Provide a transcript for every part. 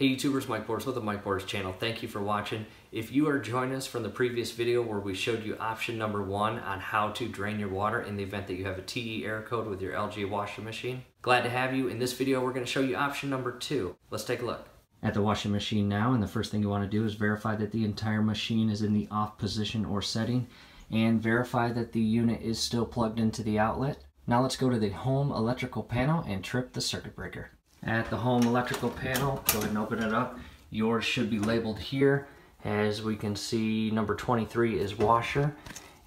Hey YouTubers, Mike Borders with the Mike Borders channel. Thank you for watching. If you are joining us from the previous video where we showed you option number one on how to drain your water in the event that you have a TE error code with your LG washing machine, glad to have you. In this video, we're going to show you option number two. Let's take a look. At the washing machine now, and the first thing you want to do is verify that the entire machine is in the off position or setting, and verify that the unit is still plugged into the outlet. Now let's go to the home electrical panel and trip the circuit breaker at the home electrical panel. Go ahead and open it up. Yours should be labeled here. As we can see, number 23 is washer,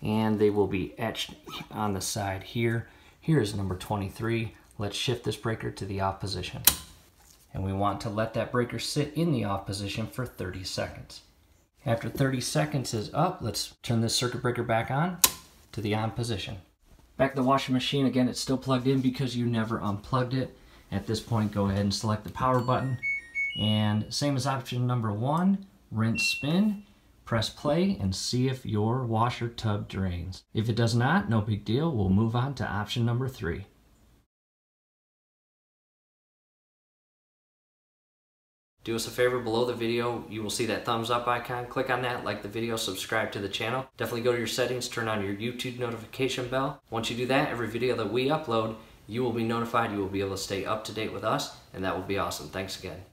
and they will be etched on the side here. Here is number 23. Let's shift this breaker to the off position. And we want to let that breaker sit in the off position for 30 seconds. After 30 seconds is up, let's turn this circuit breaker back on to the on position. Back to the washing machine, again, it's still plugged in because you never unplugged it. At this point, go ahead and select the power button. And same as option number one, rinse spin, press play, and see if your washer tub drains. If it does not, no big deal. We'll move on to option number three. Do us a favor below the video, you will see that thumbs up icon. Click on that, like the video, subscribe to the channel. Definitely go to your settings, turn on your YouTube notification bell. Once you do that, every video that we upload, you will be notified. You will be able to stay up to date with us, and that will be awesome. Thanks again.